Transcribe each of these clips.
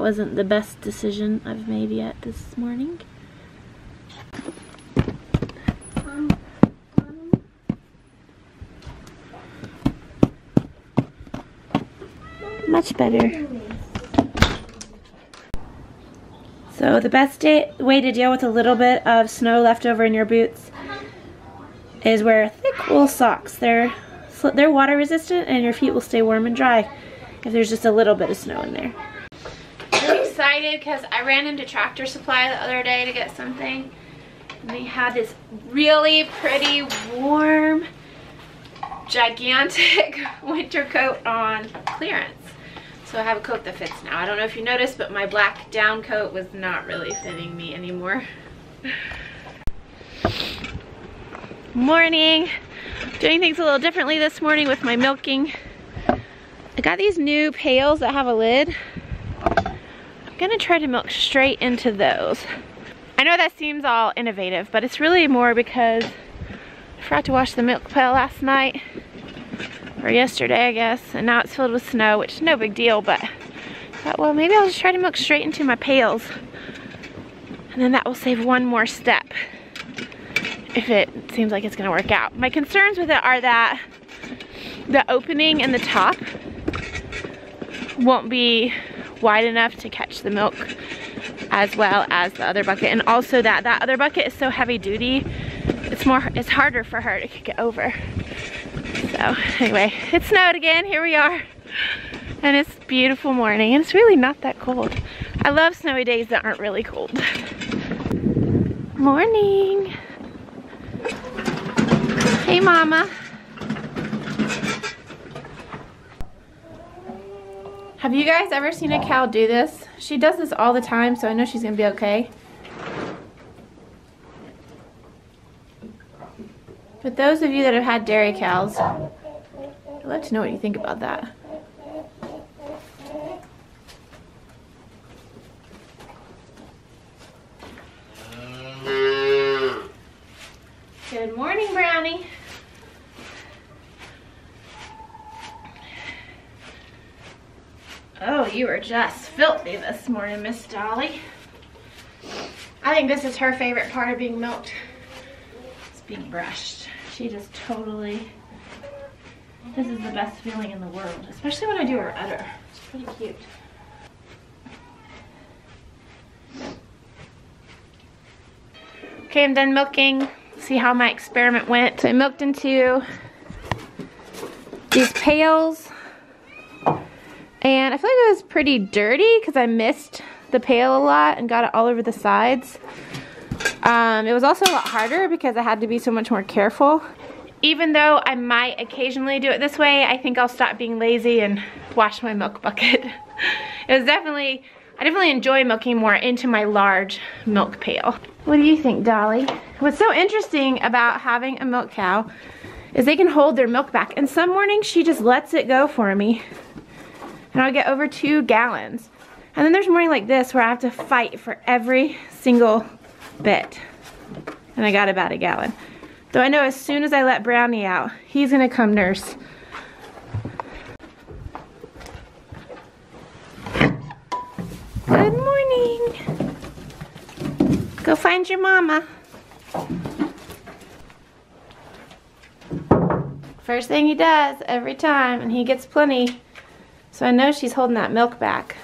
wasn't the best decision I've made yet this morning. Much better. So the best day, way to deal with a little bit of snow left over in your boots is wear thick wool socks. They're, they're water resistant and your feet will stay warm and dry if there's just a little bit of snow in there. Excited because I ran into Tractor Supply the other day to get something. And they had this really pretty, warm, gigantic winter coat on clearance. So I have a coat that fits now. I don't know if you noticed, but my black down coat was not really fitting me anymore. Morning. Doing things a little differently this morning with my milking. I got these new pails that have a lid. Gonna try to milk straight into those. I know that seems all innovative, but it's really more because I forgot to wash the milk pail last night or yesterday I guess and now it's filled with snow which is no big deal but I thought well maybe I'll just try to milk straight into my pails and then that will save one more step if it seems like it's gonna work out. My concerns with it are that the opening in the top won't be wide enough to catch the milk as well as the other bucket and also that that other bucket is so heavy duty it's more it's harder for her to kick it over so anyway, it snowed again. Here we are. And it's beautiful morning. And it's really not that cold. I love snowy days that aren't really cold. Morning. Hey, Mama. Have you guys ever seen a cow do this? She does this all the time, so I know she's gonna be okay. But those of you that have had dairy cows, I'd love to know what you think about that. Good morning, Brownie. Oh, you are just filthy this morning, Miss Dolly. I think this is her favorite part of being milked. It's being brushed she just totally, this is the best feeling in the world, especially when I do her udder. It's pretty cute. Okay, I'm done milking. See how my experiment went. So I milked into these pails. And I feel like it was pretty dirty because I missed the pail a lot and got it all over the sides. Um, it was also a lot harder because I had to be so much more careful. Even though I might occasionally do it this way, I think I'll stop being lazy and wash my milk bucket. it was definitely, I definitely enjoy milking more into my large milk pail. What do you think, Dolly? What's so interesting about having a milk cow is they can hold their milk back. And some mornings she just lets it go for me. And I'll get over two gallons. And then there's morning like this where I have to fight for every single bit. And I got about a gallon. Though I know as soon as I let Brownie out, he's gonna come nurse. Good morning. Go find your mama. First thing he does every time, and he gets plenty. So I know she's holding that milk back.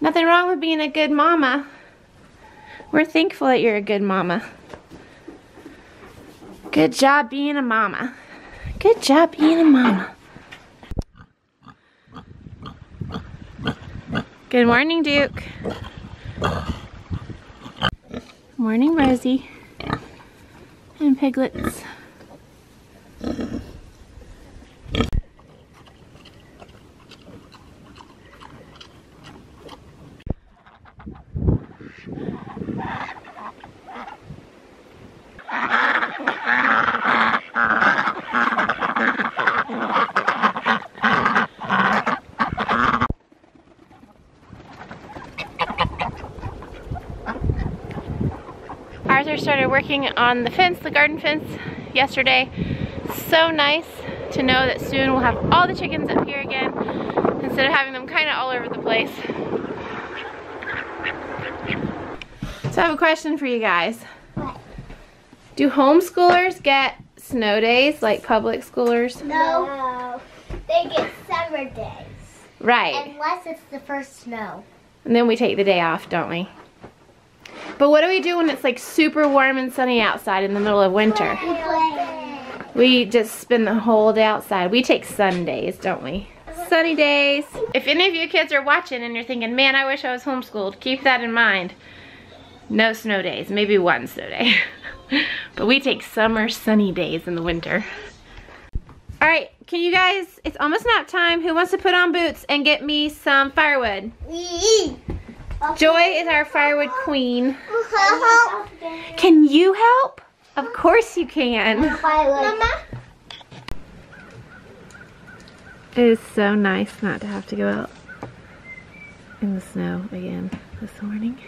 Nothing wrong with being a good mama. We're thankful that you're a good mama. Good job being a mama. Good job being a mama. Good morning, Duke. Morning, Rosie. And piglets. Started working on the fence, the garden fence, yesterday. So nice. to know that soon we'll have all the chickens up here again instead of having them kind of all over the place. So I have a question for you guys. What? Do homeschoolers get snow days like public schoolers? No. They get summer days. Right. Unless it's the first snow. And then we take the day off, don't we? But what do we do when it's like super warm and sunny outside in the middle of winter? We just spend the whole day outside. We take Sundays, don't we? Sunny days. If any of you kids are watching and you're thinking, man, I wish I was homeschooled, keep that in mind. No snow days, maybe one snow day. but we take summer sunny days in the winter. All right, can you guys, it's almost nap time. Who wants to put on boots and get me some firewood? Joy is our firewood queen. Can you help? Of course you can. Mama? It is so nice not to have to go out in the snow again this morning.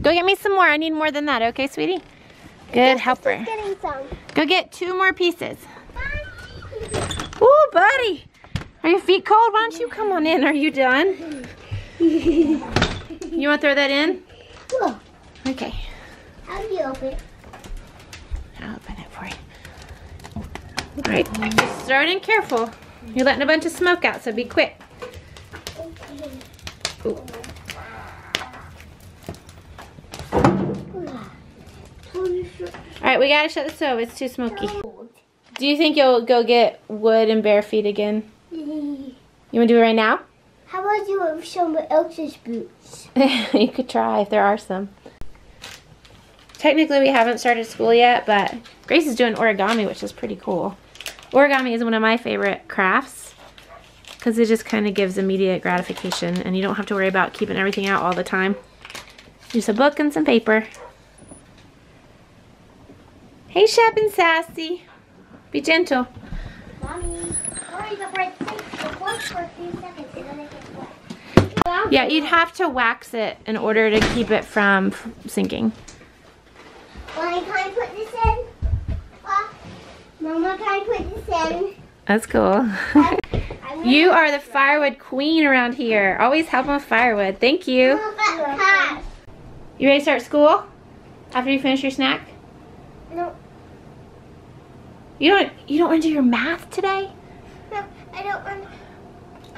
Go get me some more. I need more than that, okay, sweetie? Good helper. Go get two more pieces. Ooh, buddy. Are your feet cold? Why don't you come on in? Are you done? You want to throw that in? Cool. Okay. How do you open it? I'll open it for you. All right, just throw it in careful. You're letting a bunch of smoke out, so be quick. Ooh. All right, we gotta shut the stove. It's too smoky. Do you think you'll go get wood and bare feet again? You wanna do it right now? How about you show me Elsa's boots? you could try if there are some. Technically, we haven't started school yet, but Grace is doing origami, which is pretty cool. Origami is one of my favorite crafts because it just kind of gives immediate gratification and you don't have to worry about keeping everything out all the time. Just a book and some paper. Hey, Shep and Sassy. Be gentle. Mommy, Yeah, you'd have to wax it in order to keep it from sinking. Mommy, can I put this in? Uh, Mama, can I put this in? That's cool. You are the firewood queen around here. Always helping with firewood. Thank you. You ready to start school? After you finish your snack? No, You don't you don't want to do your math today? no, I don't want.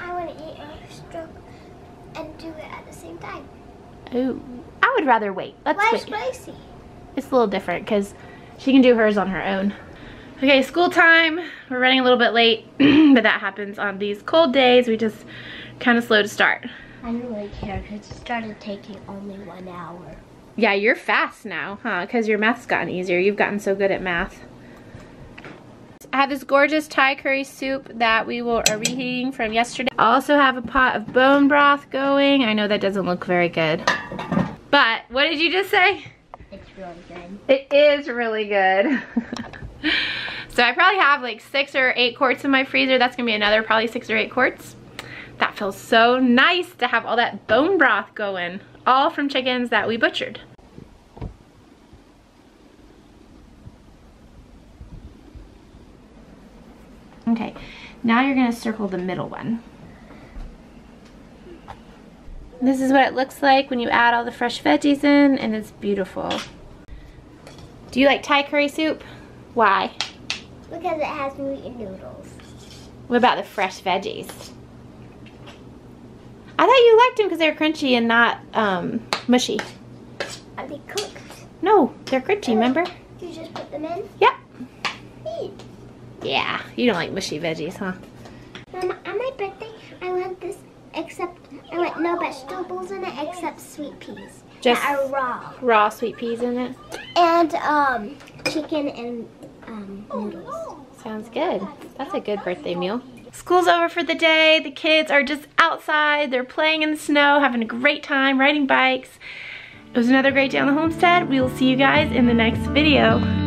I want to eat stroke and do it at the same time. Ooh. I would rather wait. Let's Why wait. spicy? It's a little different because she can do hers on her own. Okay, school time. We're running a little bit late, but that happens on these cold days. We just kind of slow to start. I don't really care because it started taking only one hour. Yeah, you're fast now, huh? Because your math's gotten easier. You've gotten so good at math. I have this gorgeous Thai curry soup that we will, are reheating from yesterday. I also have a pot of bone broth going. I know that doesn't look very good. But, what did you just say? It's really good. It is really good. so I probably have like six or eight quarts in my freezer. That's gonna be another probably six or eight quarts. That feels so nice to have all that bone broth going. All from chickens that we butchered. Okay, now you're gonna circle the middle one. This is what it looks like when you add all the fresh veggies in and it's beautiful. Do you like Thai curry soup? Why? Because it has meat and noodles. What about the fresh veggies? I thought you liked them because they're crunchy and not um, mushy. Are they cooked? No, they're crunchy, remember? You just put them in? Yep. Yeah, you don't like mushy veggies, huh? Mama, on my birthday, I want this except, I want no vegetables in it except sweet peas. Just- that are raw. Raw sweet peas in it. And um, chicken and um, noodles. Sounds good. That's a good birthday meal. School's over for the day. The kids are just outside. They're playing in the snow, having a great time, riding bikes. It was another great day on the homestead. We will see you guys in the next video.